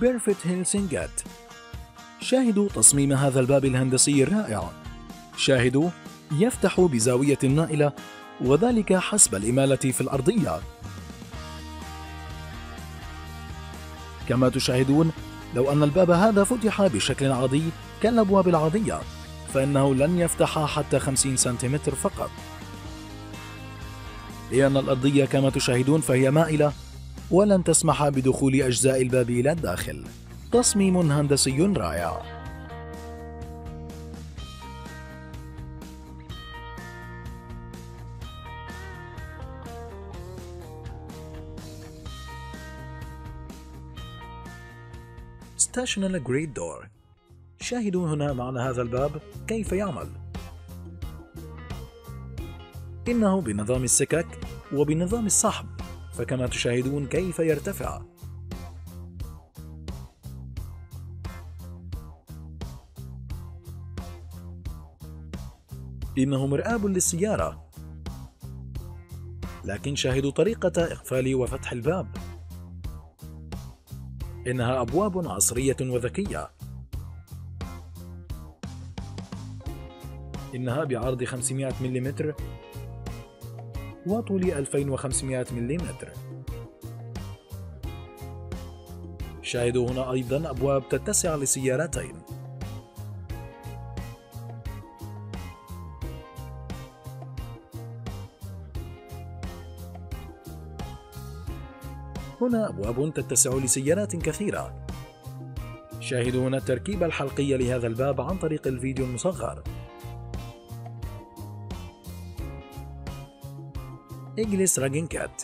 بيرفت هيل سينجات شاهدوا تصميم هذا الباب الهندسي الرائع. شاهدوا يفتح بزاوية نائلة وذلك حسب الإمالة في الأرضية. كما تشاهدون لو أن الباب هذا فتح بشكل عادي كالأبواب العادية فإنه لن يفتح حتى 50 سنتيمتر فقط. لأن الأرضية كما تشاهدون فهي مائلة ولن تسمح بدخول أجزاء الباب إلى الداخل. تصميم هندسي رائع. Stational Great Door. شاهدوا هنا معنى هذا الباب. كيف يعمل؟ إنه بنظام السكك وبنظام السحب. فكما تشاهدون كيف يرتفع. إنه مرآب للسيارة. لكن شاهدوا طريقة إقفال وفتح الباب. إنها أبواب عصرية وذكية. إنها بعرض 500 ملم وطول 2500 ملم شاهدوا هنا أيضا أبواب تتسع لسيارتين. هنا أبواب تتسع لسيارات كثيرة. شاهدوا هنا التركيبة الحلقية لهذا الباب عن طريق الفيديو المصغر. إجلس راجنكات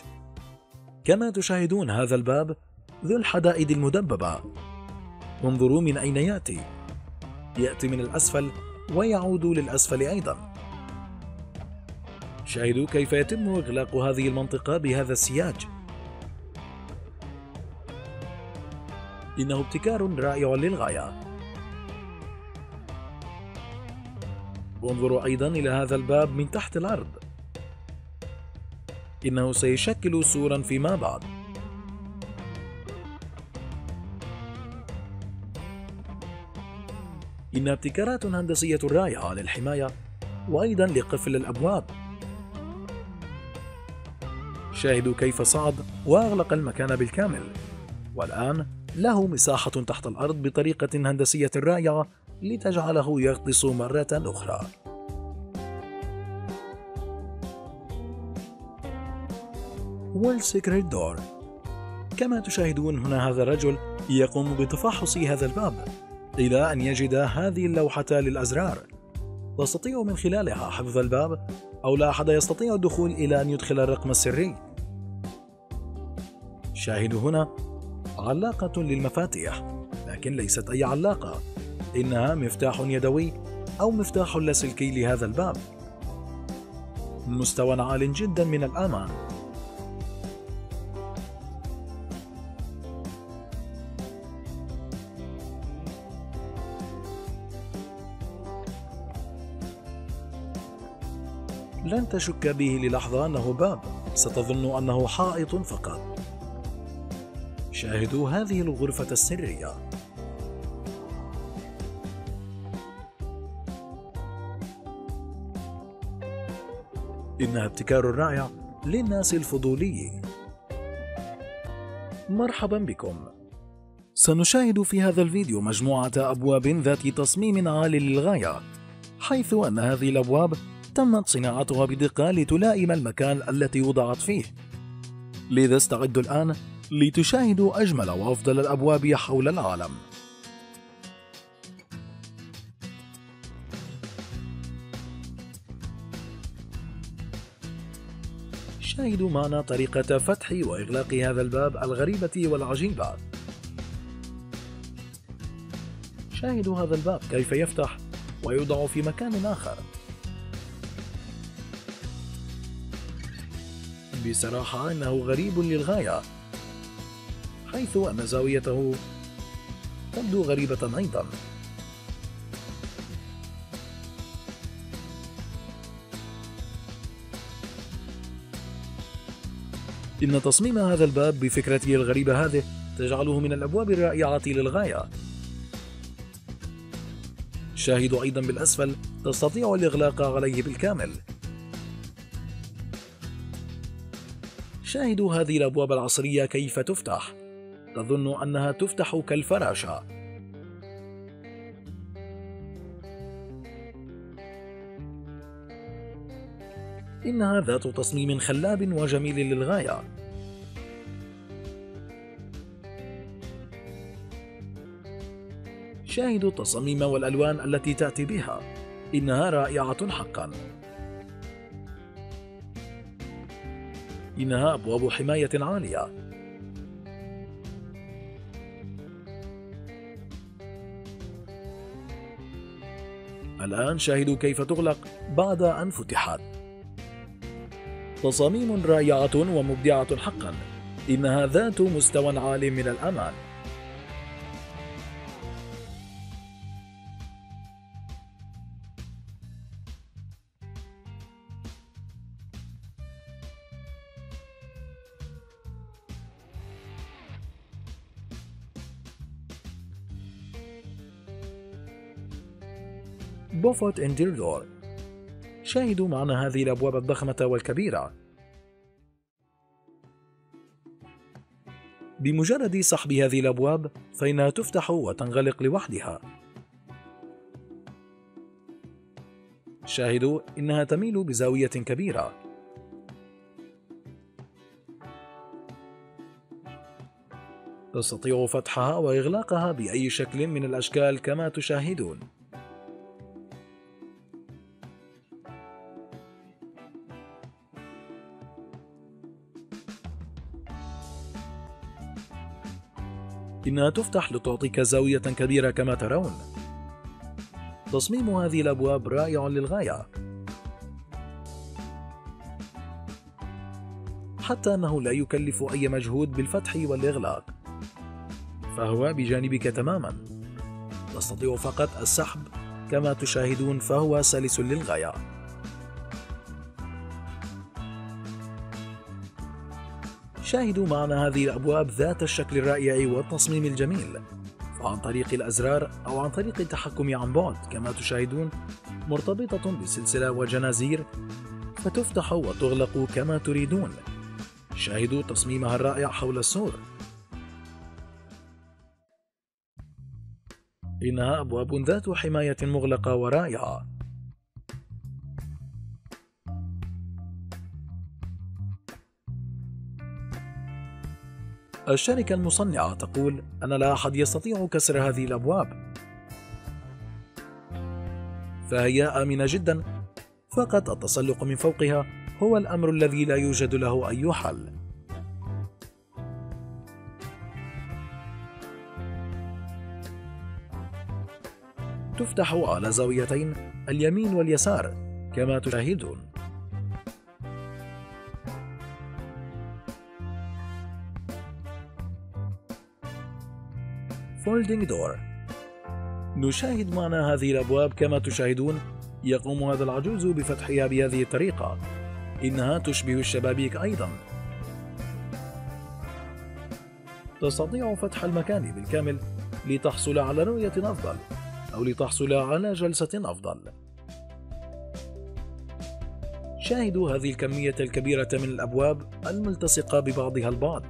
كما تشاهدون هذا الباب ذو الحدائد المدببة. انظروا من أين يأتي. يأتي من الأسفل ويعود للأسفل أيضا. شاهدوا كيف يتم إغلاق هذه المنطقة بهذا السياج. إنه ابتكار رائع للغاية. وانظروا أيضا إلى هذا الباب من تحت الأرض. إنه سيشكل سورا فيما بعد. إنها ابتكارات هندسية رائعة للحماية وأيضا لقفل الأبواب. شاهدوا كيف صعد وأغلق المكان بالكامل. والآن له مساحة تحت الأرض بطريقة هندسية رائعة لتجعله يغطس مرة أخرى. والسيكريت دور كما تشاهدون هنا هذا الرجل يقوم بتفحص هذا الباب إلى أن يجد هذه اللوحة للأزرار. تستطيع من خلالها حفظ الباب أو لا أحد يستطيع الدخول إلى أن يدخل الرقم السري. شاهدوا هنا علاقة للمفاتيح لكن ليست أي علاقة. إنها مفتاح يدوي أو مفتاح لاسلكي لهذا الباب. مستوى عال جدا من الأمان. لن تشك به للحظة أنه باب. ستظن أنه حائط فقط. شاهدوا هذه الغرفة السرية. إنها ابتكار رائع للناس الفضوليين مرحبا بكم. سنشاهد في هذا الفيديو مجموعة أبواب ذات تصميم عالي للغاية حيث أن هذه الأبواب تمت صناعتها بدقة لتلائم المكان التي وضعت فيه. لذا استعدوا الآن لتشاهدوا أجمل وأفضل الأبواب حول العالم. شاهدوا معنا طريقة فتح وإغلاق هذا الباب الغريبة والعجيبة. شاهدوا هذا الباب كيف يفتح ويوضع في مكان آخر. بصراحة إنه غريب للغاية حيث أن زاويته تبدو غريبة أيضا. إن تصميم هذا الباب بفكرته الغريبة هذه تجعله من الأبواب الرائعة للغاية. شاهدوا أيضا بالأسفل تستطيع الإغلاق عليه بالكامل. شاهدوا هذه الأبواب العصرية كيف تفتح. تظن أنها تفتح كالفراشة. إنها ذات تصميم خلاب وجميل للغاية. شاهدوا التصاميم والألوان التي تأتي بها. إنها رائعة حقا. إنها أبواب حماية عالية. الآن شاهدوا كيف تغلق بعد أن فتحت. تصاميم رائعة ومبدعة حقا. إنها ذات مستوى عال من الأمان. بوفوت انديردور شاهدوا معنا هذه الأبواب الضخمة والكبيرة. بمجرد سحب هذه الأبواب فإنها تفتح وتنغلق لوحدها. شاهدوا إنها تميل بزاوية كبيرة. تستطيع فتحها وإغلاقها بأي شكل من الأشكال كما تشاهدون. إنها تفتح لتعطيك زاوية كبيرة كما ترون. تصميم هذه الأبواب رائع للغاية. حتى أنه لا يكلف أي مجهود بالفتح والإغلاق. فهو بجانبك تماما. تستطيع فقط السحب كما تشاهدون فهو سلس للغاية. شاهدوا معنا هذه الأبواب ذات الشكل الرائع والتصميم الجميل فعن طريق الأزرار أو عن طريق التحكم عن بعد كما تشاهدون مرتبطة بسلسلة وجنازير فتفتح وتغلق كما تريدون. شاهدوا تصميمها الرائع حول السور. إنها أبواب ذات حماية مغلقة ورائعة. الشركة المصنعة تقول أن لا أحد يستطيع كسر هذه الأبواب. فهي آمنة جدا. فقط التسلق من فوقها هو الأمر الذي لا يوجد له أي حل. تفتح على زاويتين اليمين واليسار كما تشاهدون. فولدينج دور نشاهد معنا هذه الأبواب كما تشاهدون. يقوم هذا العجوز بفتحها بهذه الطريقة. إنها تشبه الشبابيك أيضا. تستطيع فتح المكان بالكامل لتحصل على رؤية أفضل أو لتحصل على جلسة أفضل. شاهدوا هذه الكمية الكبيرة من الأبواب الملتصقة ببعضها البعض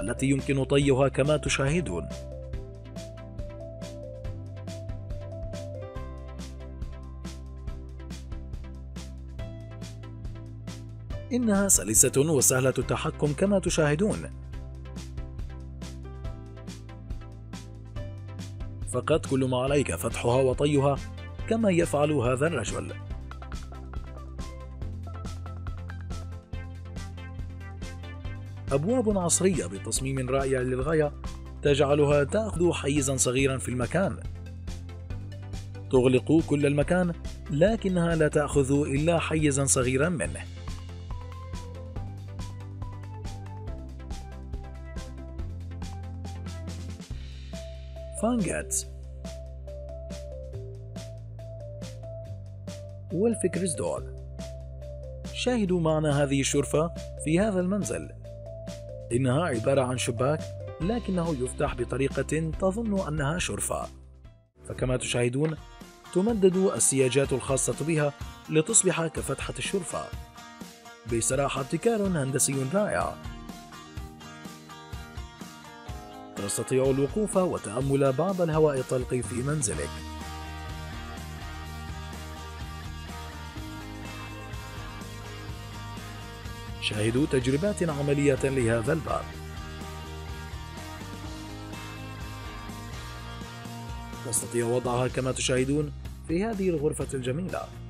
التي يمكن طيها كما تشاهدون. إنها سلسة وسهلة التحكم كما تشاهدون. فقط كل ما عليك فتحها وطيها كما يفعل هذا الرجل. أبواب عصرية بتصميم رائع للغاية تجعلها تأخذ حيزا صغيرا في المكان. تغلق كل المكان لكنها لا تأخذ إلا حيزا صغيرا منه. فانجاتس. والفكرز دور شاهدوا معنا هذه الشرفة في هذا المنزل. إنها عبارة عن شباك لكنه يفتح بطريقة تظن أنها شرفة. فكما تشاهدون تمدد السياجات الخاصة بها لتصبح كفتحة الشرفة. بصراحة ابتكار هندسي رائع. تستطيع الوقوف وتأمل بعض الهواء الطلق في منزلك. شاهدوا تجربات عملية لهذا الباب. تستطيع وضعها كما تشاهدون في هذه الغرفة الجميلة.